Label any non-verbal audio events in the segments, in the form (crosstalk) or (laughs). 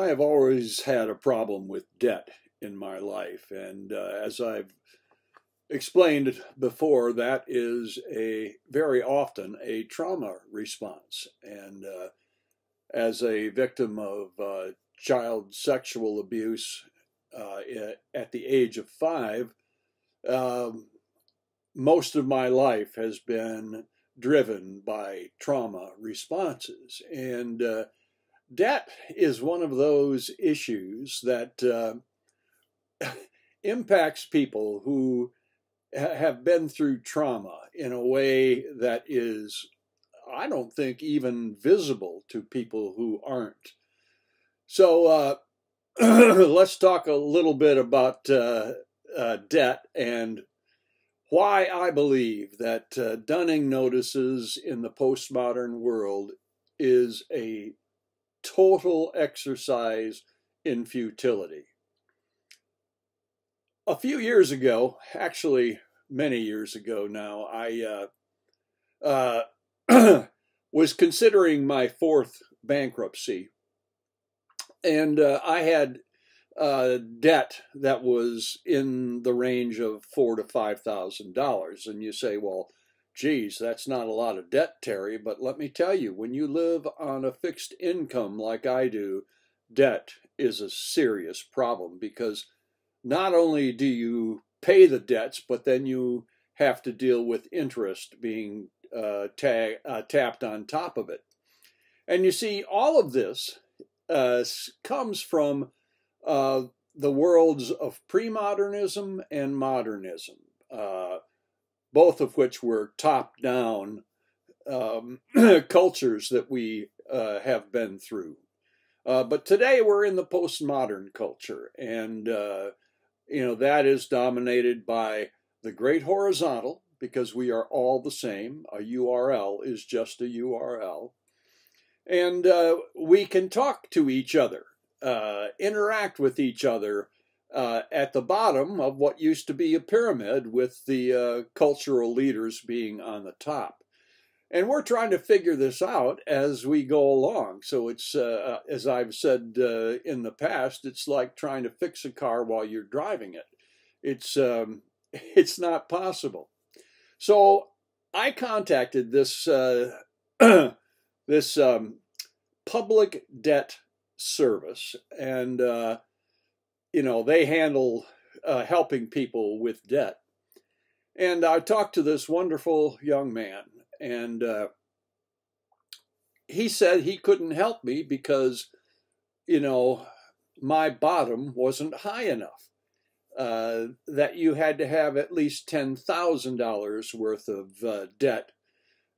I have always had a problem with debt in my life, and uh, as I've explained before, that is a very often a trauma response. And uh, as a victim of uh, child sexual abuse uh, at the age of five, um, most of my life has been driven by trauma responses. And uh, debt is one of those issues that uh, (laughs) impacts people who have been through trauma in a way that is, I don't think, even visible to people who aren't. So uh, (clears throat) let's talk a little bit about uh, uh, debt and why I believe that uh, dunning notices in the postmodern world is a total exercise in futility. A few years ago, actually many years ago now, I uh, uh, (clears throat) was considering my fourth bankruptcy. And uh, I had uh, debt that was in the range of four to five thousand dollars, and you say, well, geez, that's not a lot of debt, Terry. But let me tell you, when you live on a fixed income like I do, debt is a serious problem because not only do you pay the debts, but then you have to deal with interest being uh, ta- uh, tapped on top of it. And you see, all of this uh, comes from uh, the worlds of pre-modernism and modernism, uh, both of which were top-down um, (clears throat) cultures that we uh, have been through. Uh, but today we're in the postmodern culture, and uh, you know that is dominated by the great horizontal because we are all the same. A URL is just a URL, and uh, we can talk to each other uh, interact with each other uh, at the bottom of what used to be a pyramid with the uh, cultural leaders being on the top. And we're trying to figure this out as we go along. So it's, uh, as I've said uh, in the past, it's like trying to fix a car while you're driving it. It's, um, (laughs) it's not possible. So I contacted this, uh, (clears throat) this um, public debt service, and uh, you know they handle uh, helping people with debt. And I talked to this wonderful young man, and uh, he said he couldn't help me because, you know, my bottom wasn't high enough. Uh, that you had to have at least ten thousand dollars worth of uh, debt,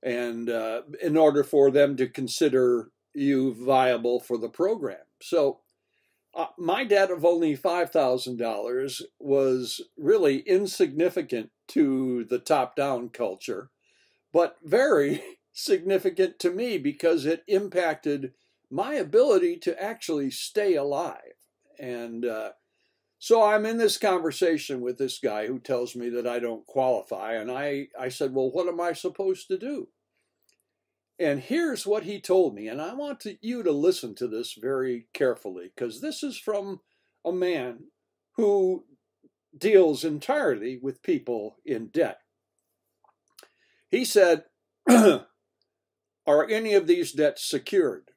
and uh, in order for them to consider you viable for the program. So uh, my debt of only $5,000 was really insignificant to the top down culture, but very (laughs) significant to me because it impacted my ability to actually stay alive. And uh, so I'm in this conversation with this guy who tells me that I don't qualify. And I, I said, Well, what am I supposed to do? And here's what he told me, and I want to, you to listen to this very carefully because this is from a man who deals entirely with people in debt. He said, (clears throat) Are any of these debts secured?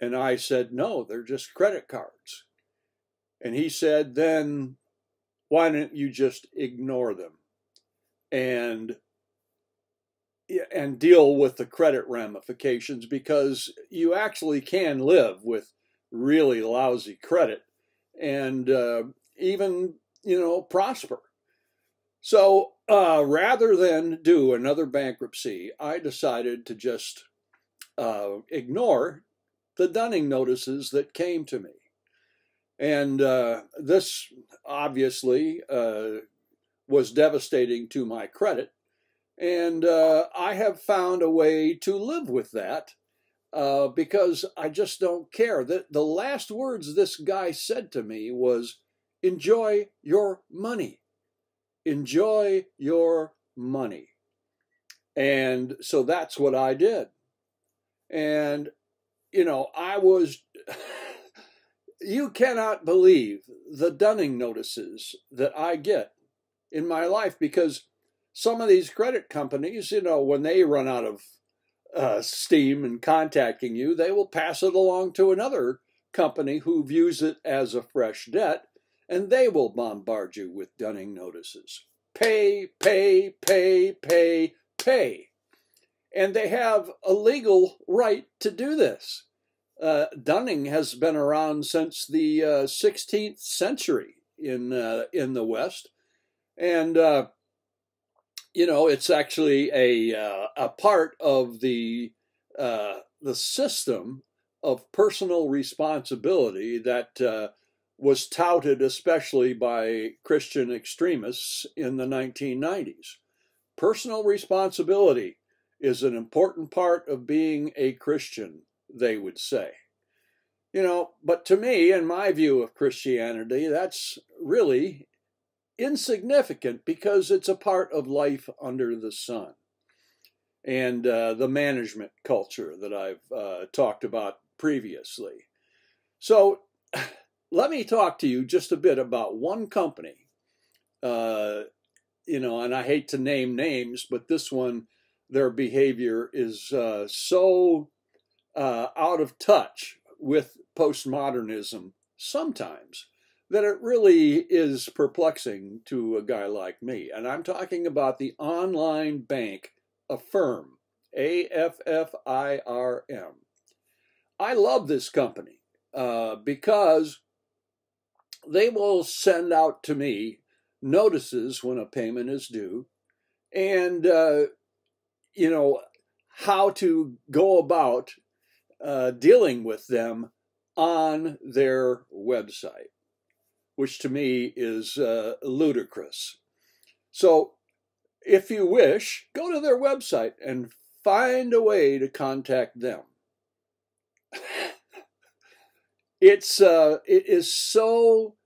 And I said, No, they're just credit cards. And he said, Then why don't you just ignore them? And and deal with the credit ramifications because you actually can live with really lousy credit and uh, even you know prosper. So uh, rather than do another bankruptcy i decided to just uh, ignore the dunning notices that came to me. And uh, this obviously uh, was devastating to my credit and uh, I have found a way to live with that uh, because I just don't care. The, the last words this guy said to me was, enjoy your money. Enjoy your money. And so that's what I did. And, you know, I was, (laughs) you cannot believe the dunning notices that I get in my life because some of these credit companies, you know, when they run out of uh, steam and contacting you, they will pass it along to another company who views it as a fresh debt, and they will bombard you with dunning notices. Pay, pay, pay, pay, pay. And they have a legal right to do this. Uh, dunning has been around since the uh, 16th century in uh, in the West, and uh, you know, it's actually a uh, a part of the uh, the system of personal responsibility that uh, was touted especially by Christian extremists in the 1990s. Personal responsibility is an important part of being a Christian, they would say. You know, but to me, in my view of Christianity, that's really insignificant because it's a part of life under the sun. And uh, the management culture that I've uh, talked about previously. So (sighs) let me talk to you just a bit about one company. Uh, you know, and I hate to name names, but this one, their behavior is uh, so uh, out of touch with postmodernism sometimes that it really is perplexing to a guy like me. And I'm talking about the online bank Affirm, A F F I R M. I love this company uh, because they will send out to me notices when a payment is due and, uh, you know, how to go about uh, dealing with them on their website which to me is uh, ludicrous. So, if you wish, go to their website and find a way to contact them. (laughs) it's uh, it is so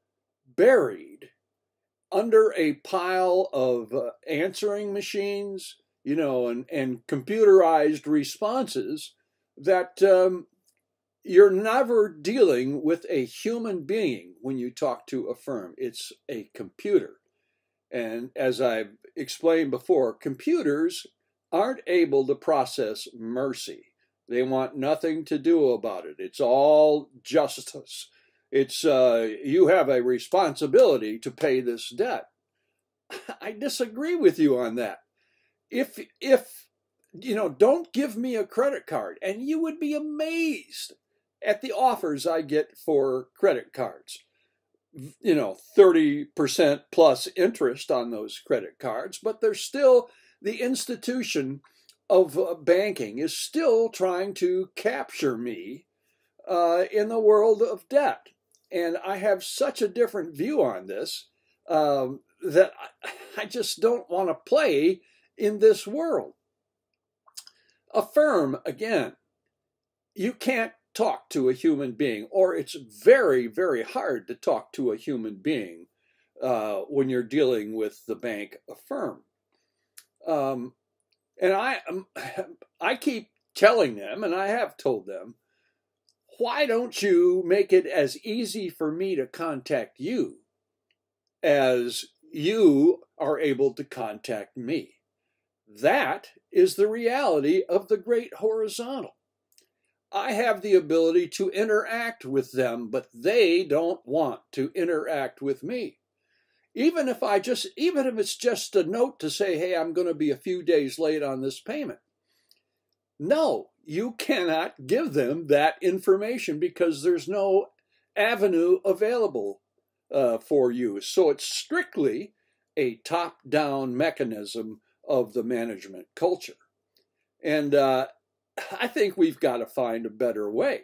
buried under a pile of uh, answering machines, you know, and and computerized responses that um, you're never dealing with a human being when you talk to Affirm. It's a computer. And as I've explained before, computers aren't able to process mercy. They want nothing to do about it. It's all justice. It's uh, you have a responsibility to pay this debt. (laughs) I disagree with you on that. If if you know, don't give me a credit card, and you would be amazed at the offers I get for credit cards. You know, 30% plus interest on those credit cards, but there's still the institution of uh, banking is still trying to capture me uh, in the world of debt. And I have such a different view on this um, that I, I just don't want to play in this world. Affirm, again, you can't talk to a human being, or it's very, very hard to talk to a human being uh, when you're dealing with the bank firm. Um, and I, um, (laughs) I keep telling them, and I have told them, why don't you make it as easy for me to contact you as you are able to contact me? That is the reality of the great horizontal. I have the ability to interact with them, but they don't want to interact with me. Even if I just, even if it's just a note to say, hey, I'm going to be a few days late on this payment. No, you cannot give them that information because there's no avenue available uh, for you. So it's strictly a top down mechanism of the management culture. And uh, I think we've got to find a better way.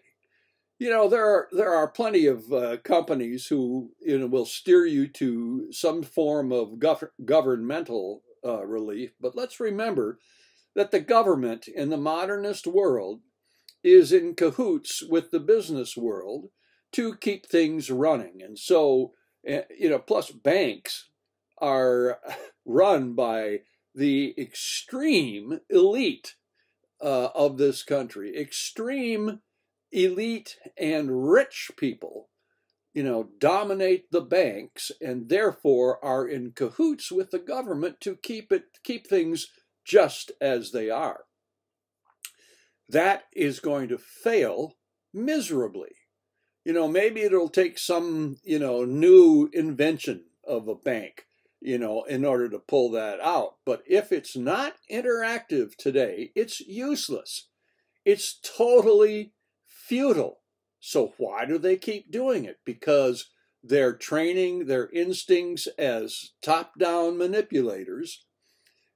You know, there are there are plenty of uh, companies who you know will steer you to some form of gov- governmental uh, relief, but let's remember that the government in the modernist world is in cahoots with the business world to keep things running, and so eh, you know, plus banks are (laughs) run by the extreme elite uh, of this country. Extreme elite and rich people you know, dominate the banks and therefore are in cahoots with the government to keep it keep things just as they are. That is going to fail miserably. You know, maybe it'll take some, you know, new invention of a bank, you know, in order to pull that out. But if it's not interactive today, it's useless. It's totally futile. So why do they keep doing it? Because they're training their instincts as top down manipulators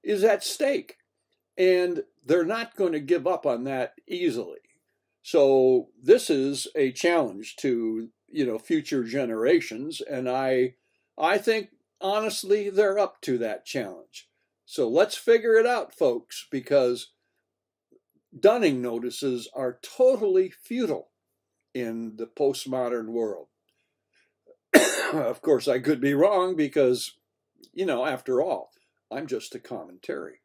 is at stake. And they're not going to give up on that easily. So this is a challenge to, you know, future generations. And I I think honestly they're up to that challenge. So let's figure it out, folks, because dunning notices are totally futile in the postmodern world. (coughs) of course, I could be wrong because, you know, after all, I'm just a Common Terry.